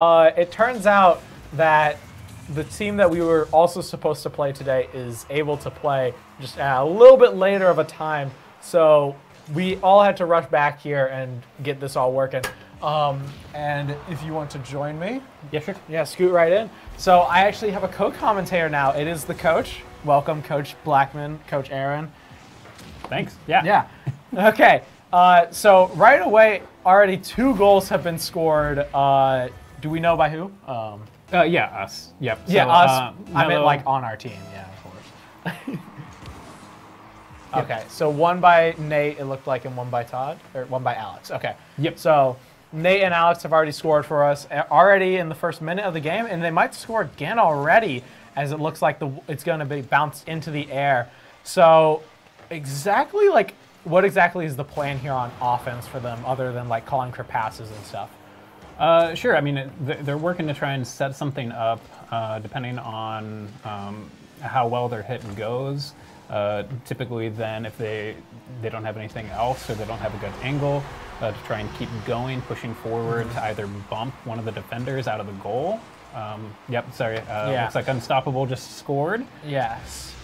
Uh, it turns out that the team that we were also supposed to play today is able to play just a little bit later of a time. So we all had to rush back here and get this all working. Um, and if you want to join me, Yeah, sure. yeah, scoot right in. So I actually have a co-commentator now. It is the coach. Welcome, Coach Blackman, Coach Aaron. Thanks. Yeah. Yeah. Okay. Uh, so right away, already two goals have been scored. Uh, do we know by who? Um, Uh, yeah, us. Yep. yeah, So, us. uh, I meant like on our team. Yeah, of course. okay. So one by Nate, it looked like, and one by Todd, or one by Alex. Okay. Yep. So Nate and Alex have already scored for us already in the first minute of the game, and they might score again already, as it looks like the it's going to be bounced into the air. So exactly like what exactly is the plan here on offense for them, other than like calling for passes and stuff? Uh, sure. I mean, they're working to try and set something up, uh, depending on um, how well their hit goes. Uh, typically, then if they they don't have anything else or they don't have a good angle, uh, to try and keep going, pushing forward to either bump one of the defenders out of the goal. Um, yep. Sorry. Uh, Yeah. Looks like Unstoppable just scored. Yes.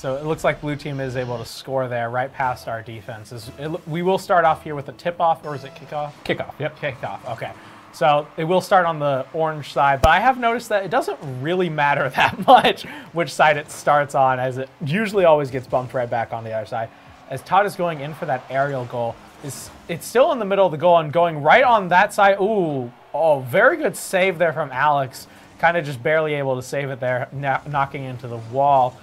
So it looks like blue team is able to score there right past our defenses. It, we will start off here with a tip off, or is it kickoff? Kickoff. Yep. Kicked off. Okay. So it will start on the orange side, but I have noticed that it doesn't really matter that much which side it starts on, as it usually always gets bumped right back on the other side. As Todd is going in for that aerial goal, is it's still in the middle of the goal and going right on that side. Ooh, oh, very good save there from Alex. Kind of just barely able to save it there, kno- knocking into the wall.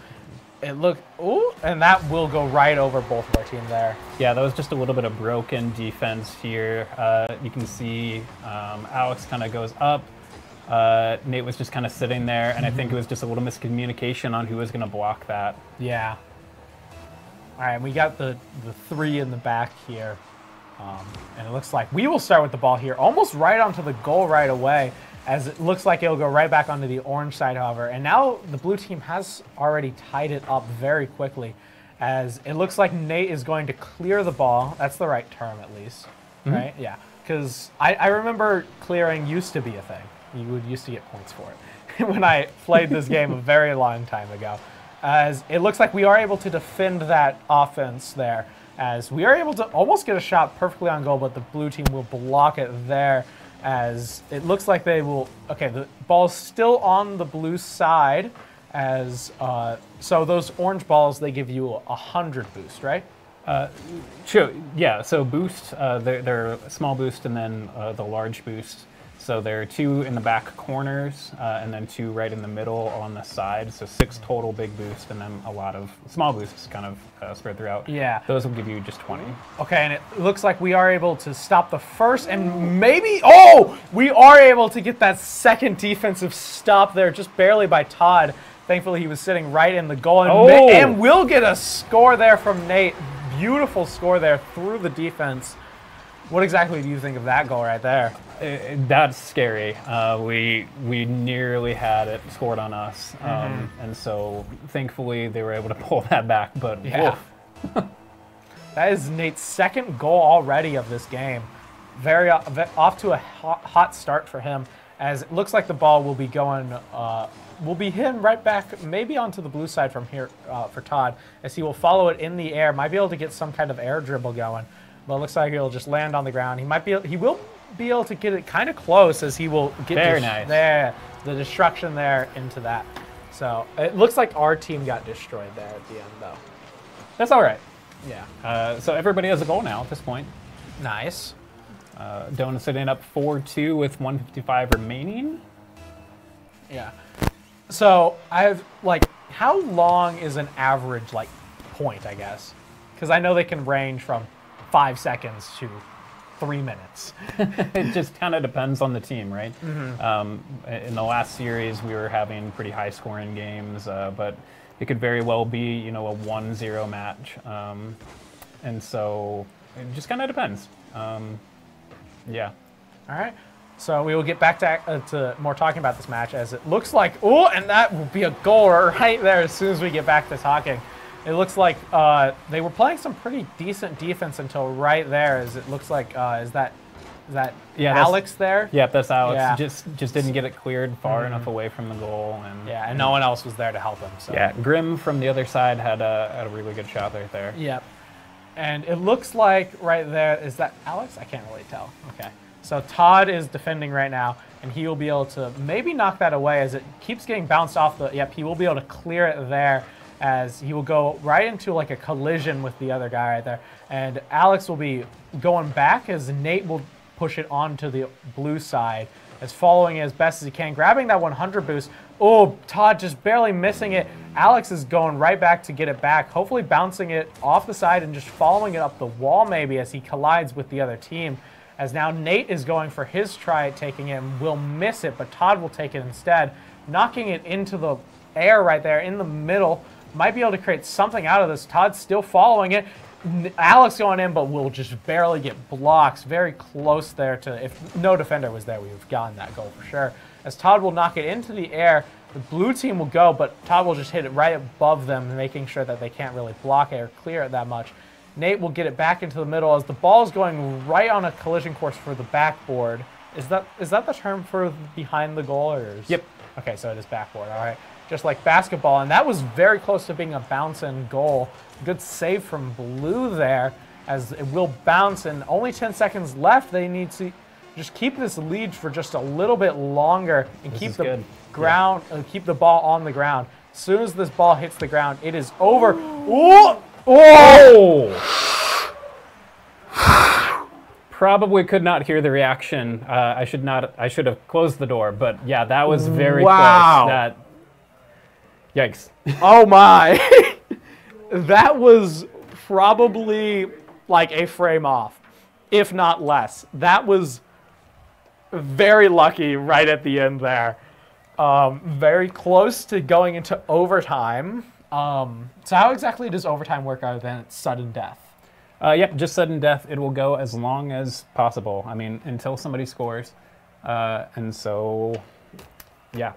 It looked, ooh, and that will go right over both of our team there. Yeah, that was just a little bit of broken defense here. Uh, you can see um, Alex kind of goes up. Uh, Nate was just kind of sitting there, and I think it was just a little miscommunication on who was going to block that. Yeah. All right, we got the, the three in the back here. Um, and it looks like we will start with the ball here, almost right onto the goal right away, as it looks like it'll go right back onto the orange side, however. And now the blue team has already tied it up very quickly, as it looks like Nate is going to clear the ball. That's the right term, at least, mm-hmm. right? Yeah, because I, I remember clearing used to be a thing. You would used to get points for it when I played this game a very long time ago. As it looks like we are able to defend that offense there, as we are able to almost get a shot perfectly on goal, but the blue team will block it there. As it looks like they will. Okay, the ball's still on the blue side. As uh, so, those orange balls they give you a hundred boost, right? Sure. Yeah. So boost, uh, they're, they're small boost and then uh, the large boost. So there are two in the back corners uh, and then two right in the middle on the side. So six total big boosts and then a lot of small boosts kind of uh, spread throughout. Yeah. Those will give you just 20. Okay, and it looks like we are able to stop the first and maybe oh, we are able to get that second defensive stop there just barely by Todd. Thankfully, he was sitting right in the goal and, Oh. and we'll get a score there from Nate. Beautiful score there through the defense. What exactly do you think of that goal right there? Uh, that's scary. Uh, we we nearly had it scored on us, um, Mm-hmm. and so thankfully they were able to pull that back. But Yeah. woof. That is Nate's second goal already of this game. Very off to a hot, start for him, as it looks like the ball will be going, uh, will be hidden right back, maybe onto the blue side from here uh, for Todd, as he will follow it in the air. Might be able to get some kind of air dribble going, but it looks like he'll just land on the ground. He might be, he will be able to get it kind of close, as he will get Very nice. there, the destruction there into that. So it looks like our team got destroyed there at the end, though. that's all right. Yeah, Uh, so everybody has a goal now at this point. nice. Uh, Donut sitting up 4-2 with 155 remaining. Yeah. So I've like, how long is an average like point? I guess, because I know they can range from five seconds to three minutes. it just kind of depends on the team, right? Um, in the last series, we were having pretty high scoring games, uh, but it could very well be, you know, a 1-0 match. Um, and so it just kind of depends. Um, yeah. All right. So we will get back to, uh, to more talking about this match as it looks like, oh, and that will be a goal right there as soon as we get back to talking. It looks like uh, they were playing some pretty decent defense until right there, as it looks like uh, is that is that Yeah, Alex there? Yep, that's Alex. Yeah. Just just didn't get it cleared far enough away from the goal, and Yeah, and no one else was there to help him. So. yeah, Grim from the other side had a had a really good shot right there. Yep. And it looks like right there is that Alex? I can't really tell. Okay. So Todd is defending right now, and he will be able to maybe knock that away as it keeps getting bounced off the. Yep, he will be able to clear it there as he will go right into like a collision with the other guy right there. And Alex will be going back as Nate will push it onto the blue side as following as best as he can, grabbing that 100 boost. Oh, Todd just barely missing it. Alex is going right back to get it back, hopefully bouncing it off the side and just following it up the wall maybe as he collides with the other team. As now Nate is going for his try at taking it and will miss it, but Todd will take it instead, knocking it into the air right there in the middle. Might be able to create something out of this. Todd's still following it. Alex going in, but will just barely get blocks. Very close there to, if no defender was there, we would have gotten that goal for sure. As Todd will knock it into the air, the blue team will go, but Todd will just hit it right above them, making sure that they can't really block it or clear it that much. Nate will get it back into the middle as the ball is going right on a collision course for the backboard. Is that is that the term for behind the goal or is, Yep. Okay, so it is backboard. All right, just like basketball, and that was very close to being a bounce in goal. Good save from Blue there, as it will bounce, and only 10 seconds left. They need to just keep this lead for just a little bit longer and This keep the good. ground, uh, keep the ball on the ground. As soon as this ball hits the ground, it is over. Ooh! Oh! Probably could not hear the reaction. Uh, I should not. I should have closed the door. But yeah, that was very Wow. close. That. Yikes. Oh my! that was probably like a frame off, if not less. That was very lucky right at the end there. Um, very close to going into overtime. Um, so how exactly does overtime work other than it's sudden death? Uh, yep, just sudden death. It will go as long as possible. I mean, until somebody scores. Uh, and so, yeah.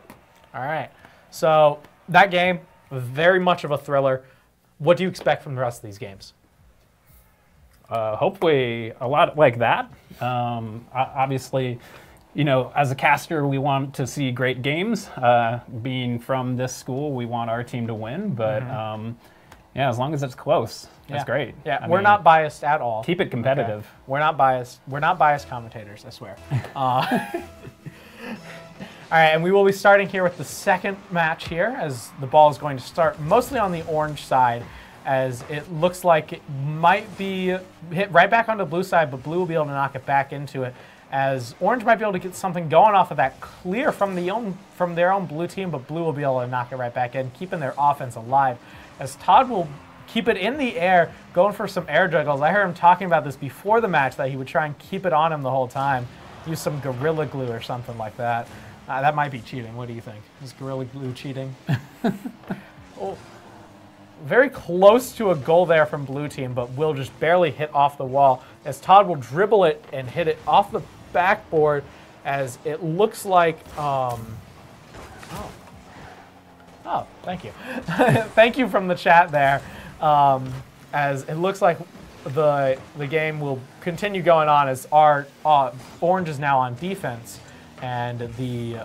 All right. So that game, very much of a thriller. What do you expect from the rest of these games? Uh, hopefully, a lot like that. Um, obviously, you know, as a caster, we want to see great games. Uh, being from this school, we want our team to win. But um, yeah, as long as it's close, that's Yeah. great. Yeah, I we're mean, not biased at all. keep it competitive. Okay. We're not biased. We're not biased commentators, I swear. Uh, all right, and we will be starting here with the second match here as the ball is going to start mostly on the orange side as it looks like it might be hit right back onto the blue side, but blue will be able to knock it back into it as orange might be able to get something going off of that clear from the own from their own blue team, but blue will be able to knock it right back in, keeping their offense alive. As Todd will keep it in the air, going for some air juggles. I heard him talking about this before the match that he would try and keep it on him the whole time, use some gorilla glue or something like that. Uh, that might be cheating. What do you think? Is gorilla glue cheating? oh, very close to a goal there from blue team, but will just barely hit off the wall as Todd will dribble it and hit it off the backboard as it looks like. Um, oh. oh, thank you. thank you from the chat there. Um, as it looks like the the game will continue going on as our uh, orange is now on defense, and the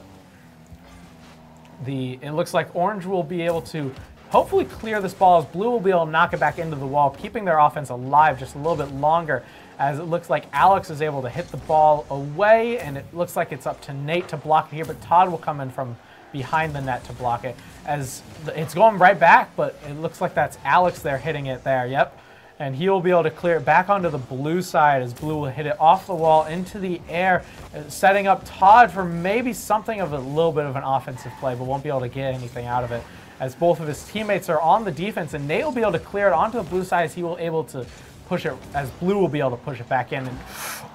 the it looks like orange will be able to hopefully clear this ball as blue will be able to knock it back into the wall keeping their offense alive just a little bit longer as it looks like alex is able to hit the ball away and it looks like it's up to nate to block it here but todd will come in from behind the net to block it. As it's going right back but it looks like that's alex there hitting it there. Yep and he will be able to clear it back onto the blue side as blue will hit it off the wall into the air, uh, setting up Todd for maybe something of a little bit of an offensive play, but won't be able to get anything out of it. As both of his teammates are on the defense, and Nate will be able to clear it onto the blue side as he will able to push it, as blue will be able to push it back in. And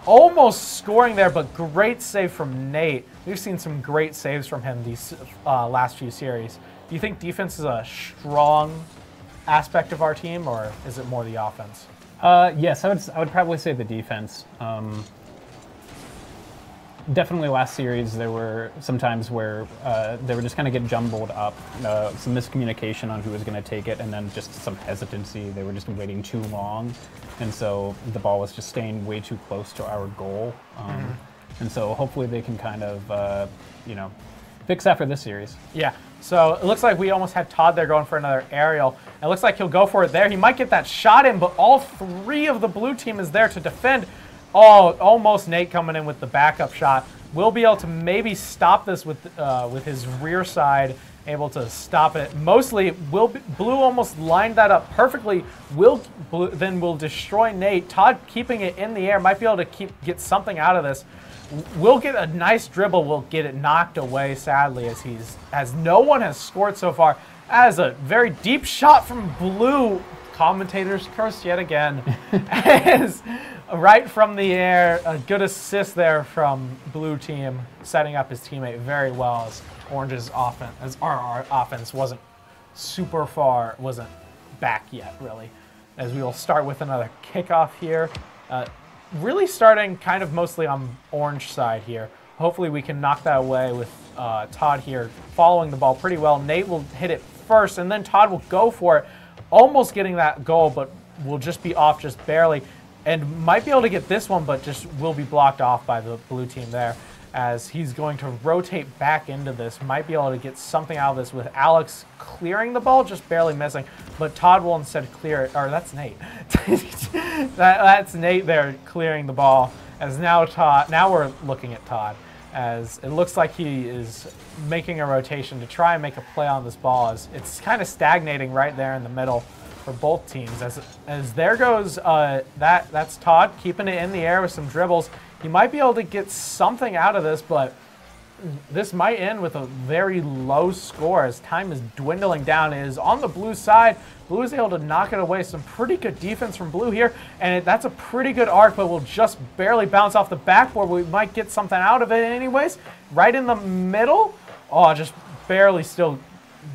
almost scoring there, but great save from Nate. We've seen some great saves from him these uh, last few series. Do you think defense is a strong aspect of our team, or is it more the offense? Uh, yes, I would. I would probably say the defense. Um, definitely last series there were some times where uh, they were just kind of get jumbled up, uh, some miscommunication on who was going to take it, and then just some hesitancy. They were just waiting too long, and so the ball was just staying way too close to our goal. Um, And so hopefully they can kind of, uh, you know, fix that for this series. Yeah. So it looks like we almost had Todd there going for another aerial. It looks like he'll go for it there. He might get that shot in, but all three of the blue team is there to defend. Oh, almost Nate coming in with the backup shot. We'll be able to maybe stop this with uh, with his rear side, able to stop it. Mostly, will Blue almost lined that up perfectly. Will Blue, then will destroy Nate. Todd keeping it in the air might be able to keep get something out of this. We'll get a nice dribble. We'll get it knocked away, sadly, as he's as no one has scored so far. As a very deep shot from Blue, commentators cursed yet again. as right from the air, a good assist there from Blue team, setting up his teammate very well. As Orange's offense, as our, our offense wasn't super far, wasn't back yet really. As we will start with another kickoff here. Uh, really starting kind of mostly on orange side here. Hopefully we can knock that away with uh, Todd here following the ball pretty well. Nate will hit it first, and then Todd will go for it, almost getting that goal, but will just be off just barely, and might be able to get this one, but just will be blocked off by the blue team there as he's going to rotate back into this. Might be able to get something out of this with Alex clearing the ball, just barely missing. But Todd will instead clear it, or that's Nate. that, that's Nate there clearing the ball. As now Todd, now we're looking at Todd as it looks like he is making a rotation to try and make a play on this ball as it's kind of stagnating right there in the middle for both teams. As as there goes uh, that that's Todd keeping it in the air with some dribbles. He might be able to get something out of this, but this might end with a very low score as time is dwindling down. It is on the blue side. Blue is able to knock it away. Some pretty good defense from blue here, and that's a pretty good arc, but will just barely bounce off the backboard. We might get something out of it anyways. Right in the middle. Oh, just barely still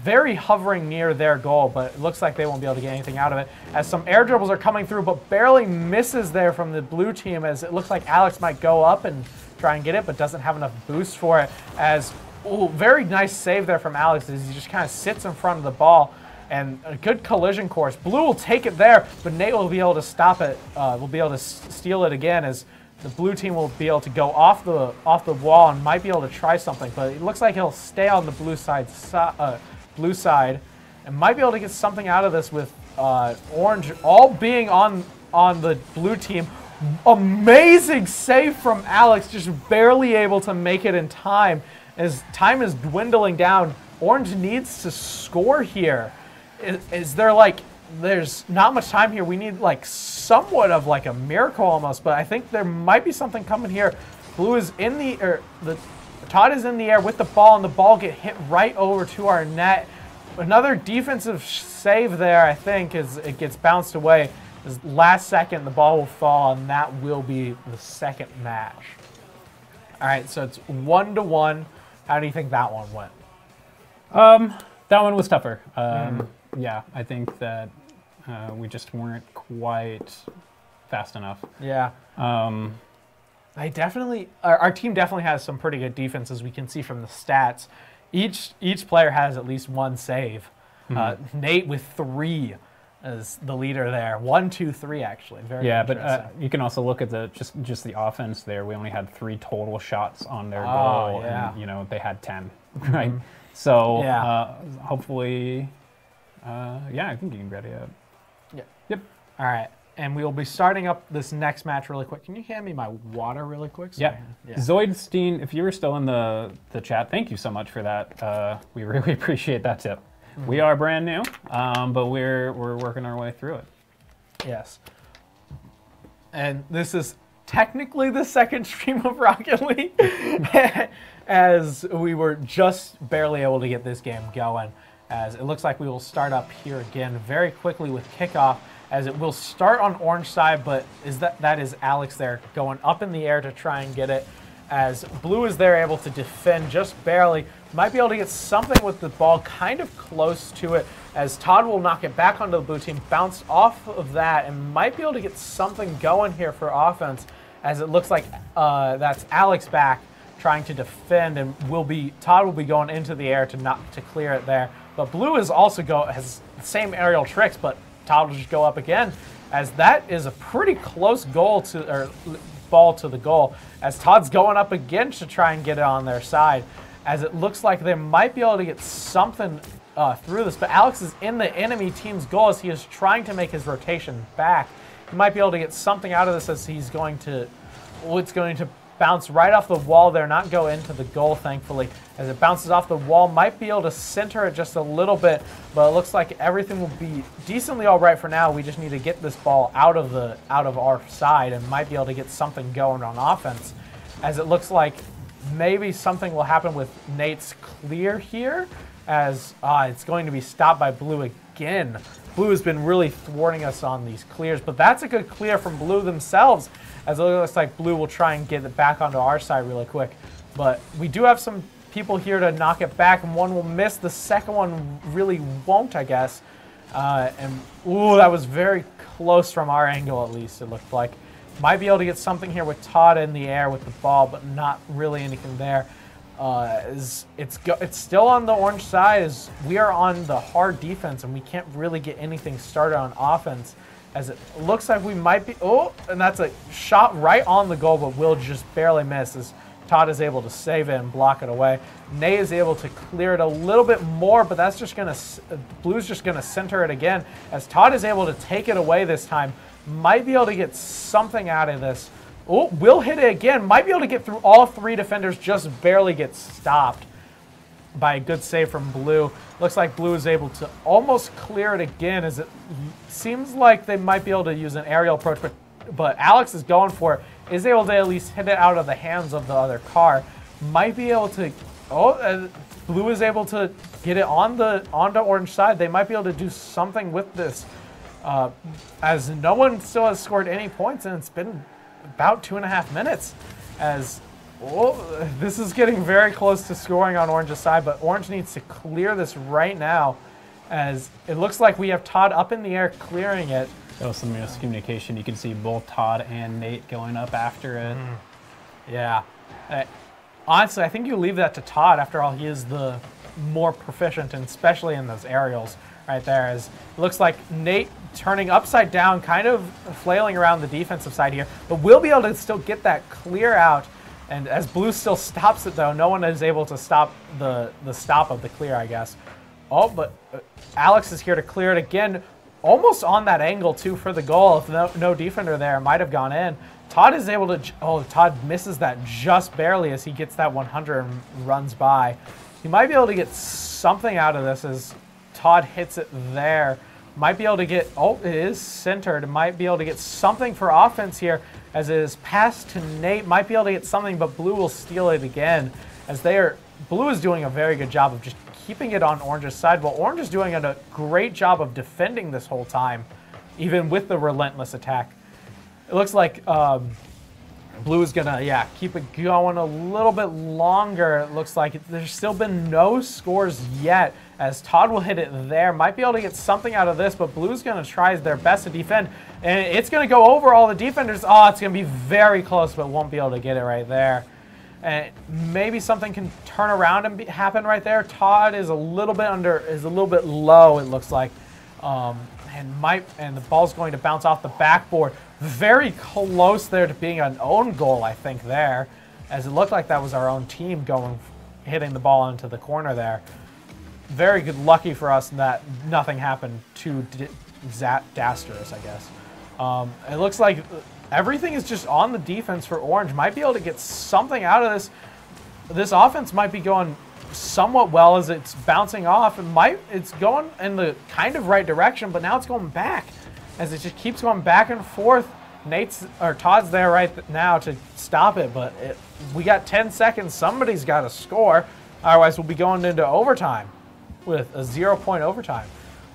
very hovering near their goal, but it looks like they won't be able to get anything out of it. As some air dribbles are coming through, but barely misses there from the blue team as it looks like Alex might go up and try and get it, but doesn't have enough boost for it. As, ooh, very nice save there from Alex as he just kind of sits in front of the ball and a good collision course. Blue will take it there, but Nate will be able to stop it. Uh, will be able to steal it again as the blue team will be able to go off the off the wall and might be able to try something. But it looks like he'll stay on the blue side, uh, blue side, and might be able to get something out of this with uh, orange all being on on the blue team. Amazing save from Alex, just barely able to make it in time. As time is dwindling down, Orange needs to score here. Is, is, there like, there's not much time here. We need like somewhat of like a miracle almost, but I think there might be something coming here. Blue is in the, or the, Todd is in the air with the ball, and the ball get hit right over to our net. Another defensive save there, I think, as it gets bounced away. As last second, the ball will fall, and that will be the second match. All right, so it's one to one. How do you think that one went? Um, that one was tougher. Um, mm. Yeah, I think that uh, we just weren't quite fast enough. Yeah. Um, I definitely, our, our, team definitely has some pretty good defense, as we can see from the stats. Each each player has at least one save. Mm-hmm. Uh, Nate with three as the leader there. One, two, three, actually. Very yeah, but uh, you can also look at the just just the offense there. We only had three total shots on their oh, goal, yeah. and you know they had ten, right? Mm-hmm. So yeah. uh, hopefully, uh, yeah, I think you can get it. Yeah. Yep. All right. And we will be starting up this next match really quick. Can you hand me my water really quick? So yeah. yeah. Zoidstein, if you were still in the, the chat, thank you so much for that. Uh, we really appreciate that tip. Mm-hmm. We are brand new, um, but we're, we're working our way through it. Yes. And this is technically the second stream of Rocket League. as we were just barely able to get this game going. As it looks like we will start up here again very quickly with kickoff as it will start on orange side, but is that that is Alex there going up in the air to try and get it. As blue is there able to defend just barely, might be able to get something with the ball kind of close to it. As Todd will knock it back onto the blue team, bounce off of that, and might be able to get something going here for offense. As it looks like uh, that's Alex back trying to defend, and will be Todd will be going into the air to not to clear it there. But Blue is also go has the same aerial tricks, but Todd will just go up again, as that is a pretty close goal to or ball to the goal. As Todd's going up again to try and get it on their side, as it looks like they might be able to get something uh, through this. But Alex is in the enemy team's goal as he is trying to make his rotation back. He might be able to get something out of this as he's going to. Well, it's going to bounce right off the wall there, not go into the goal, thankfully. As it bounces off the wall, might be able to center it just a little bit, but it looks like everything will be decently all right for now. We just need to get this ball out of the out of our side and might be able to get something going on offense. As it looks like maybe something will happen with Nate's clear here, as uh, it's going to be stopped by Blue again. Blue has been really thwarting us on these clears, but that's a good clear from Blue themselves, as it looks like Blue will try and get it back onto our side really quick. But we do have some people here to knock it back, and one will miss. The second one really won't, I guess. Uh, and, ooh, that was very close from our angle, at least, it looked like. Might be able to get something here with Todd in the air with the ball, but not really anything there. Uh, is it's it's still on the orange side as we are on the hard defense and we can't really get anything started on offense as it looks like we might be oh and that's a shot right on the goal but will just barely miss as Todd is able to save it and block it away. Nate is able to clear it a little bit more, but that's just going to, uh, Blue's just going to center it again as Todd is able to take it away this time. Might be able to get something out of this. Oh, will hit it again. Might be able to get through all three defenders, just barely get stopped by a good save from Blue. Looks like Blue is able to almost clear it again as it seems like they might be able to use an aerial approach, but, but Alex is going for it. Is able to at least hit it out of the hands of the other car. Might be able to, oh, uh, Blue is able to get it on the onto orange side. They might be able to do something with this. Uh, as no one still has scored any points, and it's been about two and a half minutes as oh, this is getting very close to scoring on Orange's side, but Orange needs to clear this right now as it looks like we have Todd up in the air clearing it. That was some miscommunication. You can see both Todd and Nate going up after it. Mm. Yeah. Uh, honestly, I think you leave that to Todd. After all, he is the more proficient, and especially in those aerials right there. As it looks like Nate turning upside down, kind of flailing around the defensive side here, but we'll be able to still get that clear out. And as Blue still stops it, though, no one is able to stop the, the stop of the clear, I guess. Oh, but uh, Alex is here to clear it again, almost on that angle, too, for the goal. If no, no defender there, might have gone in. Todd is able to, oh, Todd misses that just barely as he gets that 100 and runs by. He might be able to get something out of this as Todd hits it there might be able to get, oh, it is centered. Might be able to get something for offense here as it is passed to Nate. Might be able to get something, but Blue will steal it again as they are, Blue is doing a very good job of just keeping it on Orange's side, while Orange is doing a great job of defending this whole time, even with the relentless attack. It looks like um, Blue is gonna, yeah, keep it going a little bit longer. It looks like there's still been no scores yet as Todd will hit it there. Might be able to get something out of this, but Blue's gonna try their best to defend. And it's gonna go over all the defenders. Oh, it's gonna be very close, but won't be able to get it right there. And maybe something can turn around and be, happen right there. Todd is a little bit under, is a little bit low, it looks like. Um, and might, and the ball's going to bounce off the backboard very close there to being an own goal, I think, there, as it looked like that was our own team going, hitting the ball into the corner there. Very good, lucky for us that nothing happened to Dasters, I guess. Um, it looks like everything is just on the defense for Orange. Might be able to get something out of this. This offense might be going somewhat well as it's bouncing off. It might, it's going in the kind of right direction, but now it's going back as it just keeps going back and forth. Nate's or Todd's there right now to stop it, but it, we got 10 seconds. Somebody's got to score. Otherwise, we'll be going into overtime with a zero point overtime.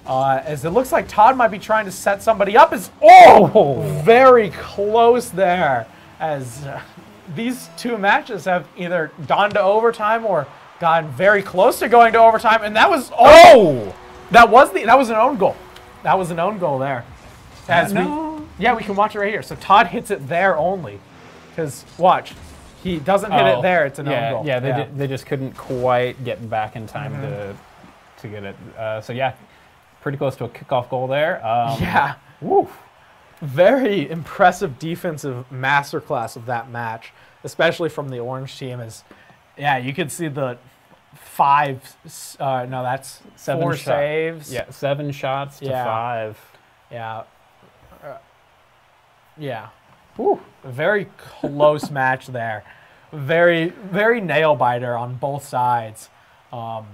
Uh, as it looks like Todd might be trying to set somebody up. Is oh, very close there. As uh, these two matches have either gone to overtime or gotten very close to going to overtime, and that was oh, that was the that was an own goal. That was an own goal there. As no. we, yeah, we can watch it right here. So Todd hits it there only. Because, watch. he doesn't hit Oh, it there. It's an yeah, own goal. Yeah, they, Di- they just couldn't quite get back in time Mm-hmm. to to get it. Uh, so yeah, pretty close to a kickoff goal there. Um, yeah. Woo. very impressive defensive masterclass of that match, especially from the orange team. Is yeah, you could see the five. Uh, no, that's Seven four shot- saves. Yeah, seven shots to Yeah. five. yeah, yeah. Woo. Very close match there. Very, very nail biter on both sides. Um,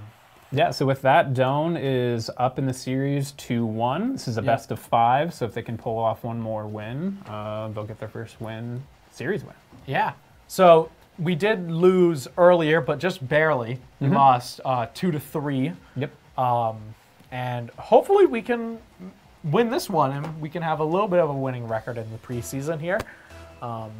Yeah, so with that, Doane is up in the series 2 1. This is a Yep. best of five, so if they can pull off one more win, uh, they'll get their first win, series win. Yeah. So we did lose earlier, but just barely. We lost uh, two to three, Yep. um, and hopefully we can win this one, and we can have a little bit of a winning record in the preseason here. Um,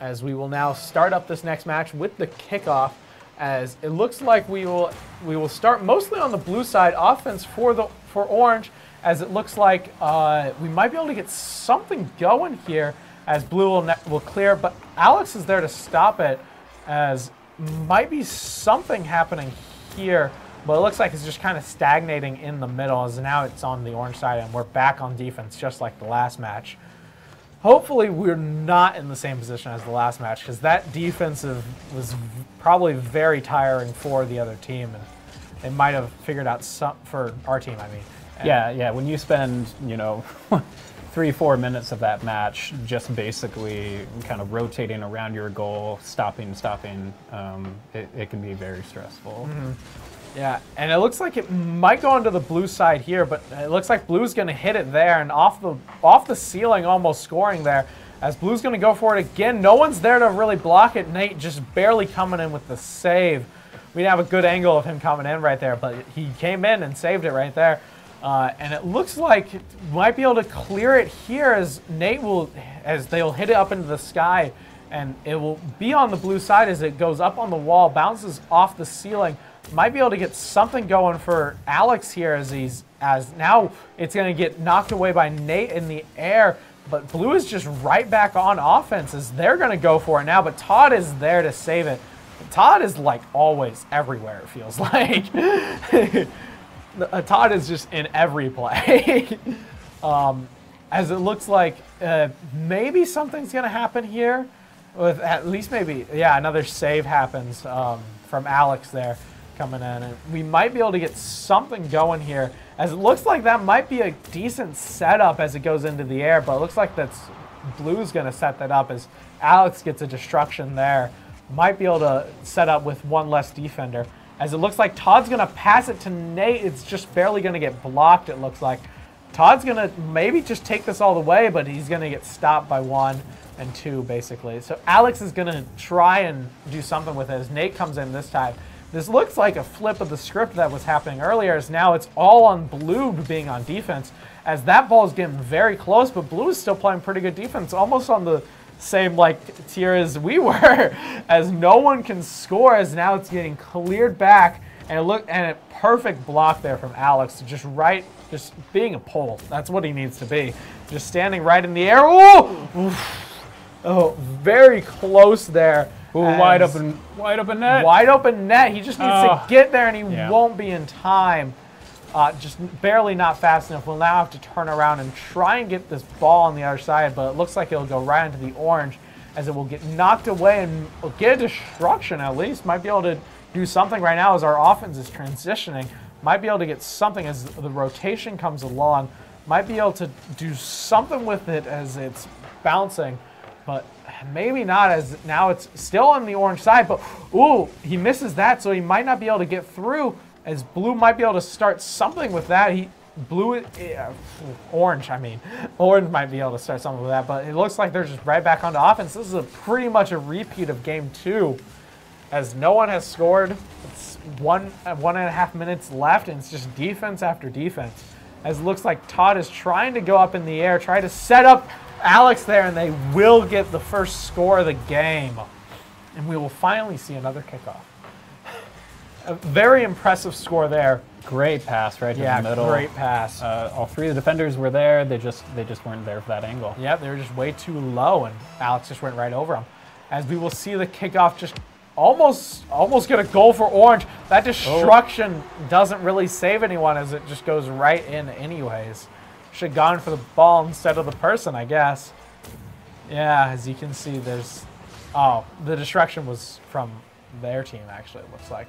as we will now start up this next match with the kickoff, as it looks like we will we will start mostly on the blue side offense for the for orange, as it looks like uh, we might be able to get something going here as blue will will clear, but Alex is there to stop it, as might be something happening here. But it looks like it's just kind of stagnating in the middle as now it's on the orange side and we're back on defense just like the last match. Hopefully, we're not in the same position as the last match because that defensive was probably very tiring for the other team, and they might have figured out some for our team. I mean, Yeah, yeah. When you spend, you know, three, four minutes of that match just basically kind of rotating around your goal, stopping, stopping, um, it, it can be very stressful. Yeah, and it looks like it might go onto the blue side here, but it looks like blue's going to hit it there and off the off the ceiling, almost scoring there. As blue's going to go for it again, no one's there to really block it. Nate just barely coming in with the save. We didn't have a good angle of him coming in right there, but he came in and saved it right there. Uh, and it looks like it might be able to clear it here as Nate will, as they'll hit it up into the sky, and it will be on the blue side as it goes up on the wall, bounces off the ceiling. Might be able to get something going for Alex here as he's as now it's going to get knocked away by Nate in the air. But Blue is just right back on offense as they're going to go for it now. But Todd is there to save it. Todd is like always everywhere. It feels like Todd is just in every play. um, as it looks like uh, maybe something's going to happen here with at least maybe yeah another save happens um, from Alex there coming in and we might be able to get something going here as it looks like that might be a decent setup as it goes into the air but it looks like that's blue's going to set that up as Alex gets a destruction there might be able to set up with one less defender as it looks like Todd's going to pass it to Nate it's just barely going to get blocked it looks like Todd's gonna maybe just take this all the way, but he's gonna get stopped by one and two basically. So Alex is gonna try and do something with it as Nate comes in this time. This looks like a flip of the script that was happening earlier, as now it's all on blue being on defense, as that ball is getting very close, but blue is still playing pretty good defense, almost on the same like tier as we were, as no one can score, as now it's getting cleared back, and look and a perfect block there from Alex, just right just being a pole. That's what he needs to be. Just standing right in the air. Oh, oh very close there. Ooh, wide open, wide open net. Wide open net. He just needs Oh. to get there, and he Yeah. won't be in time. Uh, just barely not fast enough. We'll now have to turn around and try and get this ball on the other side, but it looks like it'll go right into the orange as it will get knocked away and will get a destruction at least. Might be able to do something right now as our offense is transitioning. Might be able to get something as the rotation comes along. Might be able to do something with it as it's bouncing, but maybe not as now it's still on the orange side. But ooh, he misses that, so he might not be able to get through. As blue might be able to start something with that. He blue, uh, orange. I mean, orange might be able to start something with that. But it looks like they're just right back onto offense. This is a pretty much a repeat of game two as no one has scored. It's one one and a half minutes left, and it's just defense after defense. As it looks like Todd is trying to go up in the air, try to set up Alex there, and they will get the first score of the game. And we will finally see another kickoff. A very impressive score there. Great pass right to Yeah, the middle. Yeah, great pass. Uh, all three of the defenders were there. They just they just weren't there for that angle. Yeah, they were just way too low, and Alex just went right over them. as we will see the kickoff just almost almost get a goal for Orange. That destruction doesn't really save anyone as it just goes right in anyways. Should have gone for the ball instead of the person, I guess. Yeah, as you can see, there's... Oh, the destruction was from their team, actually, it looks like.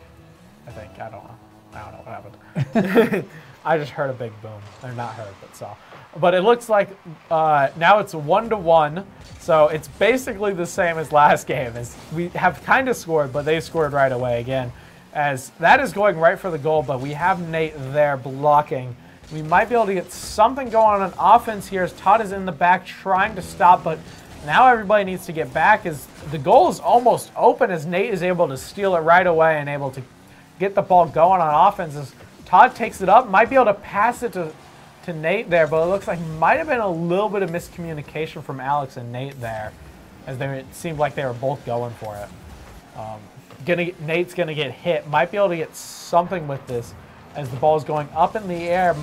I think. I don't know. I don't know what happened. I just heard a big boom. Or not heard, but saw. But it looks like uh, now it's one to one. So it's basically the same as last game. As we have kind of scored, but they scored right away again. As that is going right for the goal, but we have Nate there blocking. We might be able to get something going on offense here as Todd is in the back trying to stop, but now everybody needs to get back as the goal is almost open as Nate is able to steal it right away and able to get the ball going on offense as Todd takes it up, might be able to pass it to, to Nate there, but it looks like might have been a little bit of miscommunication from Alex and Nate there as they, it seemed like they were both going for it. Um, gonna Nate's gonna get hit. Might be able to get something with this as the ball is going up in the air.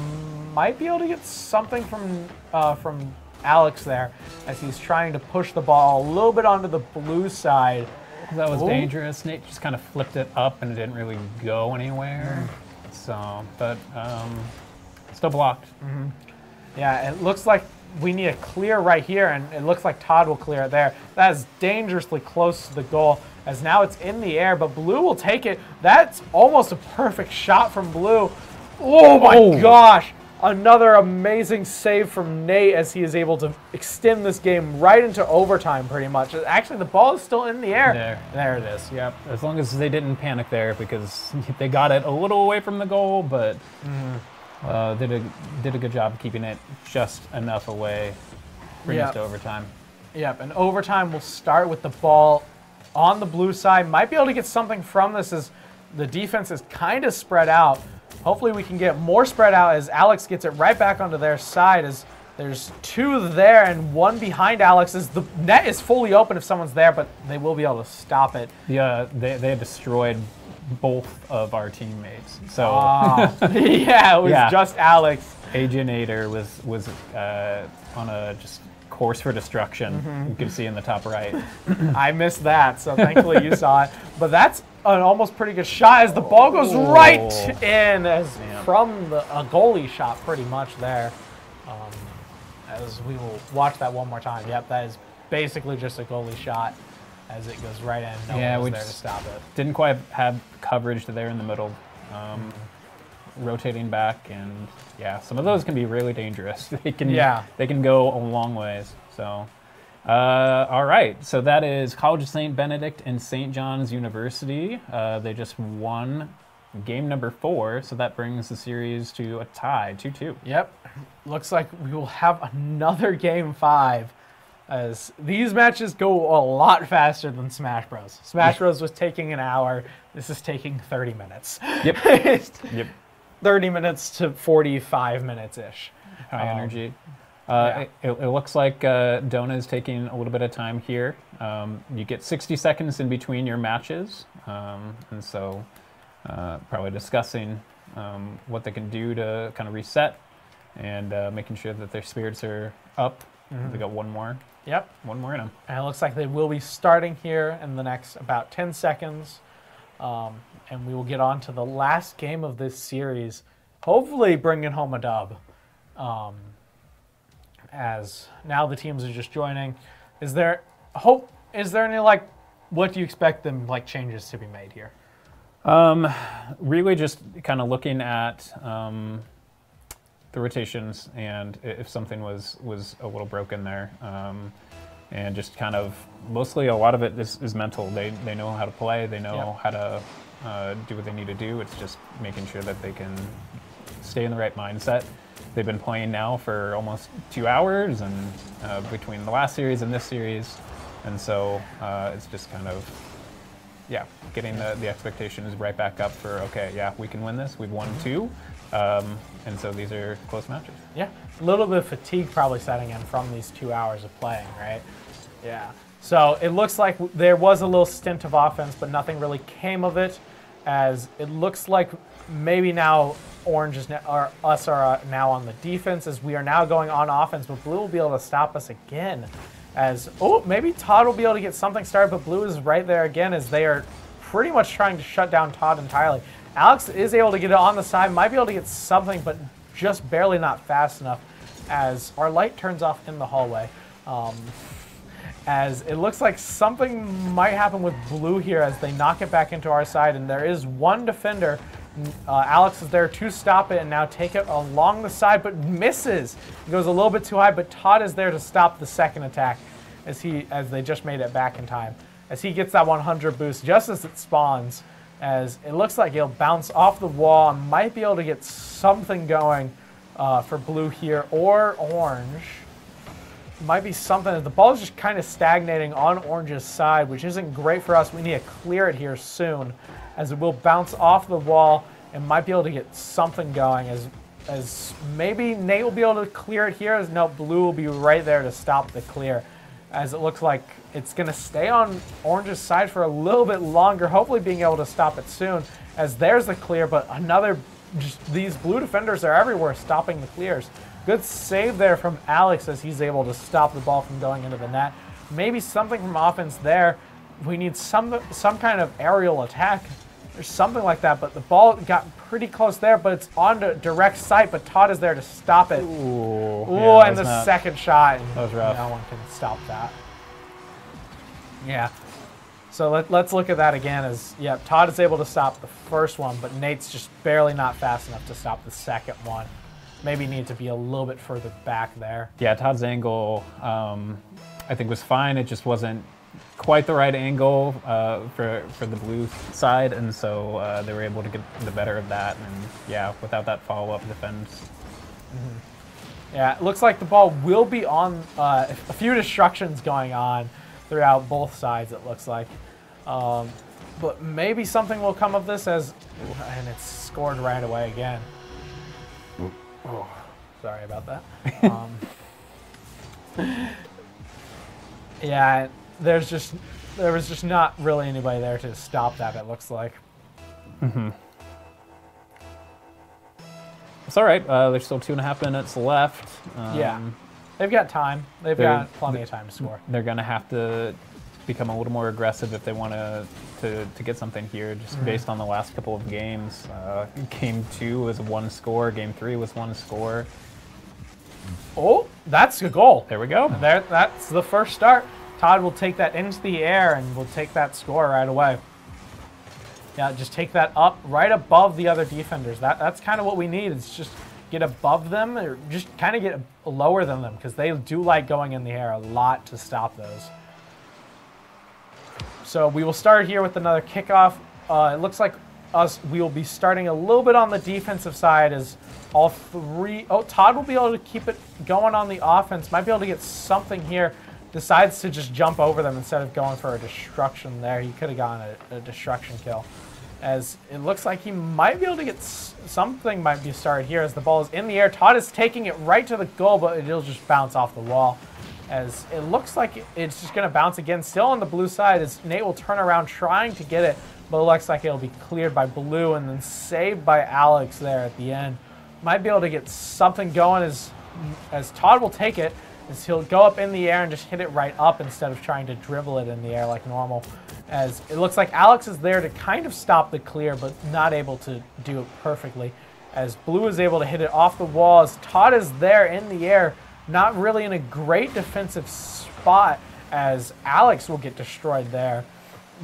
Might be able to get something from uh, from Alex there as he's trying to push the ball a little bit onto the blue side. That was Ooh. dangerous. Nate just kind of flipped it up and it didn't really go anywhere. So, but um, still blocked. Yeah, it looks like we need a clear right here, and it looks like Todd will clear it there. That is dangerously close to the goal, as now it's in the air, but Blue will take it. That's almost a perfect shot from Blue. Oh my Oh. gosh! Another amazing save from Nate as he is able to extend this game right into overtime pretty much. Actually, the ball is still in the air. There. There it is. Yep. As long as they didn't panic there because they got it a little away from the goal, but uh, did a did a good job of keeping it just enough away, bring us to overtime. Yep, and overtime will start with the ball on the blue side. Might be able to get something from this as the defense is kind of spread out. Hopefully we can get more spread out as Alex gets it right back onto their side as there's two there and one behind Alex as the net is fully open if someone's there, but they will be able to stop it. Yeah, they they destroyed both of our teammates. So Ah, yeah, it was Yeah. just Alex. Aginator was was uh, on a just course for destruction. Mm-hmm. You can see in the top right. I missed that, so thankfully you saw it. But that's an almost pretty good shot as the ball goes right in as Yeah. from the, a goalie shot pretty much there. Um, as we will watch that one more time. Yep, that is basically just a goalie shot as it goes right in. No Yeah, we there to stop it. Didn't quite have coverage there in the middle. Um, rotating back and yeah, some of those can be really dangerous. They can Yeah. they can go a long ways. So uh, all right, so that is College of St. Benedict and St. John's University. Uh, they just won game number four, so that brings the series to a tie, 2-2. Yep. Looks like we will have another game five. As these matches go a lot faster than Smash Bros. Smash Bros was taking an hour. This is taking 30 minutes. Yep. Yep. 30 minutes to 45 minutes ish. high Um, energy. Uh, yeah. it, it looks like uh, Doane is taking a little bit of time here. Um, you get 60 seconds in between your matches, um, and so uh, probably discussing um, what they can do to kind of reset and uh, making sure that their spirits are up. Mm-hmm. They got one more, Yep. one more in them. And it looks like they will be starting here in the next about 10 seconds. And we will get on to the last game of this series, hopefully bringing home a dub. Um, as now the teams are just joining. Is there hope? Is there any like, what do you expect them like changes to be made here? Um, really, just kind of looking at um, the rotations and if something was was a little broken there, um, and just kind of mostly a lot of it is, is mental. They they know how to play. They know Yep. how to uh, do what they need to do. It's just making sure that they can stay in the right mindset. They've been playing now for almost two hours, and uh, between the last series and this series, and so uh, it's just kind of yeah, getting the, the expectations right back up for okay, yeah, we can win this. We've won two, um, and so these are close matches. Yeah, a little bit of fatigue probably setting in from these two hours of playing, right? Yeah. So it looks like there was a little stint of offense, but nothing really came of it. As it looks like maybe now Orange is now, or us are uh, now on the defense, as we are now going on offense, but Blue will be able to stop us again. As, oh, maybe Todd will be able to get something started, but Blue is right there again as they are pretty much trying to shut down Todd entirely. Alex is able to get it on the side, might be able to get something, but just barely not fast enough as our light turns off in the hallway. Um, as it looks like something might happen with blue here as they knock it back into our side, and there is one defender. Uh, Alex is there to stop it and now take it along the side, but misses. It goes a little bit too high, but Todd is there to stop the second attack as he as they just made it back in time. As he gets that 100 boost just as it spawns, as it looks like he'll bounce off the wall and might be able to get something going uh, for blue here or orange might be something. The ball is just kind of stagnating on Orange's side, which isn't great for us. We need to clear it here soon, as it will bounce off the wall and might be able to get something going. As as maybe Nate will be able to clear it here. As no, Blue will be right there to stop the clear. As it looks like it's going to stay on Orange's side for a little bit longer, hopefully being able to stop it soon. As there's the clear, but another, just these blue defenders are everywhere stopping the clears. Good save there from Alex as he's able to stop the ball from going into the net. Maybe something from offense there. We need some some kind of aerial attack or something like that. But the ball got pretty close there, but it's on to direct sight. But Todd is there to stop it. Ooh, Ooh, yeah, and the not, second shot. That was rough. No one can stop that. Yeah. So let, let's look at that again. As yeah, Todd is able to stop the first one, but Nate's just barely not fast enough to stop the second one maybe need to be a little bit further back there. Yeah, Todd's angle, um, I think, was fine. It just wasn't quite the right angle uh, for for the blue side, and so uh, they were able to get the better of that. And yeah, without that follow up defense. Mm-hmm. Yeah, it looks like the ball will be on uh, a few destructions going on throughout both sides. It looks like. Um, but maybe something will come of this as, and it's scored right away again. Oh, sorry about that. Um, yeah, there's just there was just not really anybody there to stop that. It looks like. Mm-hmm. It's all right. Uh, there's still two and a half minutes left. Um, yeah, they've got time. They've got plenty of time to score. They're gonna have to become a little more aggressive if they want to to, to get something here, just mm-hmm. based on the last couple of games. Uh, game two was one score. Game three was one score. Oh, that's a goal. There we go. There, that's the first start. Todd will take that into the air and will take that score right away. Yeah, just take that up right above the other defenders. That that's kind of what we need. Is just get above them or just kind of get lower than them because they do like going in the air a lot to stop those. So we will start here with another kickoff. Uh, it looks like us we will be starting a little bit on the defensive side as all three. Oh, Todd will be able to keep it going on the offense. Might be able to get something here. Decides to just jump over them instead of going for a destruction there. He could have gotten a, a destruction kill. As it looks like he might be able to get something might be started here as the ball is in the air. Todd is taking it right to the goal, but it'll just bounce off the wall as it looks like it's just going to bounce again. Still on the blue side as Nate will turn around trying to get it, but it looks like it'll be cleared by blue and then saved by Alex there at the end. Might be able to get something going as, as Todd will take it, as he'll go up in the air and just hit it right up instead of trying to dribble it in the air like normal. As it looks like Alex is there to kind of stop the clear, but not able to do it perfectly. As Blue is able to hit it off the wall, as Todd is there in the air, not really in a great defensive spot as Alex will get destroyed there.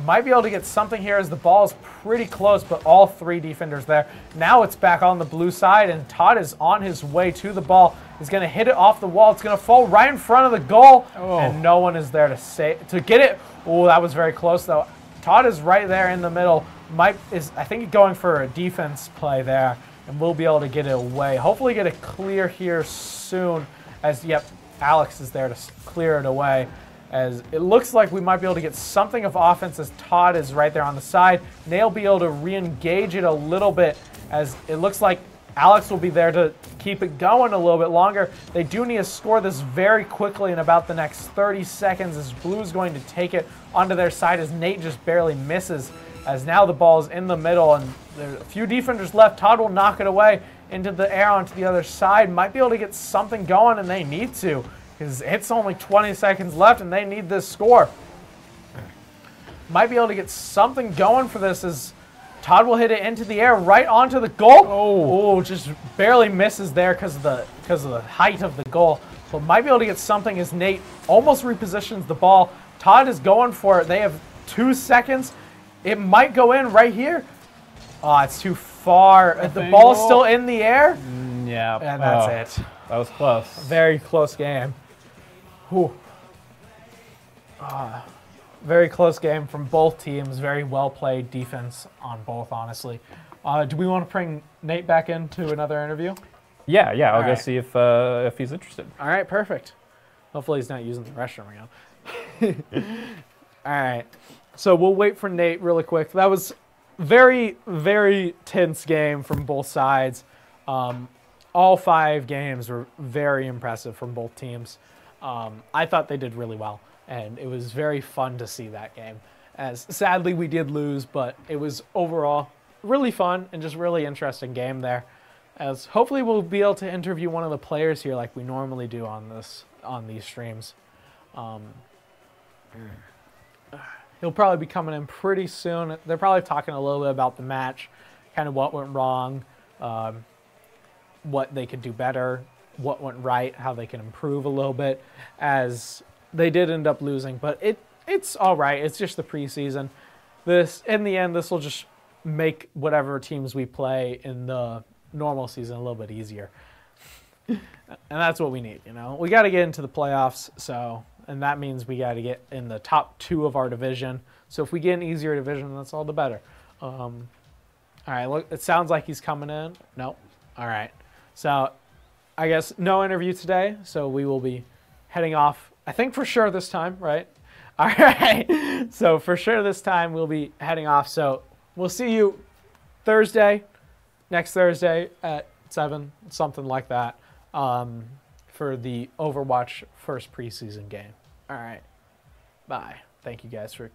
Might be able to get something here as the ball is pretty close, but all three defenders there. Now it's back on the blue side, and Todd is on his way to the ball. He's going to hit it off the wall. It's going to fall right in front of the goal, oh. and no one is there to say to get it. Oh, that was very close though. Todd is right there in the middle. Mike is I think going for a defense play there, and we'll be able to get it away. Hopefully, get it clear here soon as, yep, Alex is there to clear it away. As it looks like we might be able to get something of offense as Todd is right there on the side. Nail be able to re-engage it a little bit as it looks like Alex will be there to keep it going a little bit longer. They do need to score this very quickly in about the next 30 seconds as Blue's going to take it onto their side as Nate just barely misses. As now the ball is in the middle and there's a few defenders left. Todd will knock it away into the air onto the other side. Might be able to get something going, and they need to. because it's only 20 seconds left and they need this score. Might be able to get something going for this as Todd will hit it into the air right onto the goal. Oh. Ooh, just barely misses there because of the because of the height of the goal. But might be able to get something as Nate almost repositions the ball. Todd is going for it. They have two seconds. It might go in right here. Oh, it's too far. The ball's still in the air. Yeah. And that's oh, it. That was close. Very close game. Whew. Ah, very close game from both teams. Very well played defense on both, honestly. Uh, do we want to bring Nate back into another interview? Yeah, yeah. I'll All go right. see if uh, if he's interested. All right, perfect. Hopefully he's not using the restroom again. All right. So we'll wait for Nate really quick. That was very, very tense game from both sides. Um, all five games were very impressive from both teams. Um, I thought they did really well, and it was very fun to see that game. As sadly we did lose, but it was overall really fun and just really interesting game there. As hopefully we'll be able to interview one of the players here like we normally do on this on these streams. Um, he'll probably be coming in pretty soon. They're probably talking a little bit about the match, kind of what went wrong, um, what they could do better, what went right, how they can improve a little bit, as they did end up losing. But it it's all right. It's just the preseason. This in the end, this will just make whatever teams we play in the normal season a little bit easier. and that's what we need, you know. We got to get into the playoffs, so and that means we got to get in the top two of our division. So if we get an easier division, that's all the better. Um, all right, look, it sounds like he's coming in. Nope. All right. So I guess no interview today. So we will be heading off. I think for sure this time, right? All right. So for sure this time we'll be heading off. So we'll see you Thursday, next Thursday at seven, something like that, um, for the Overwatch first preseason game. All right. Bye. Thank you guys for